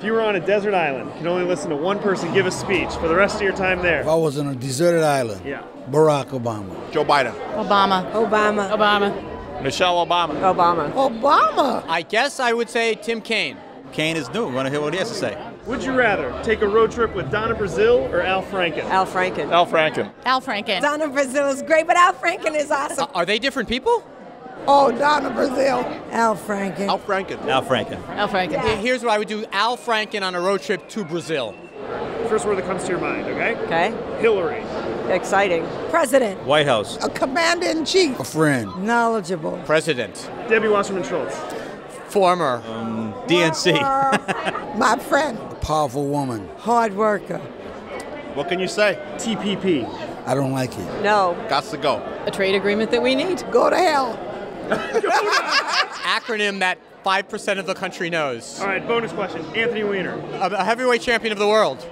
If you were on a desert island, you can only listen to one person give a speech for the rest of your time there. If I was on a deserted island, Yeah. Barack Obama. Joe Biden. Obama. Obama. Obama. Michelle Obama. Obama. Obama. I guess I would say Tim Kaine. Kane is new. We want to hear what he has to say. Would you rather take a road trip with Donna Brazile or Al Franken? Al Franken. Al Franken. Al Franken. Donna Brazile is great, but Al Franken is awesome. Are they different people? Oh, Donna Brazile. Al Franken. Al Franken. Al Franken. Al Franken. Here's what I would do Al Franken on a road trip to Brazil. First word that comes to your mind, okay? Okay. Hillary. Exciting. President. White House. A commander in chief. A friend. Knowledgeable. President. Debbie Wasserman Schultz. Former. Um, DNC. My friend. A powerful woman. Hard worker. What can you say? TPP. I don't like it. No. Got to go. A trade agreement that we need. Go to hell. Acronym that 5% of the country knows. All right, bonus question. Anthony Weiner. A, a heavyweight champion of the world.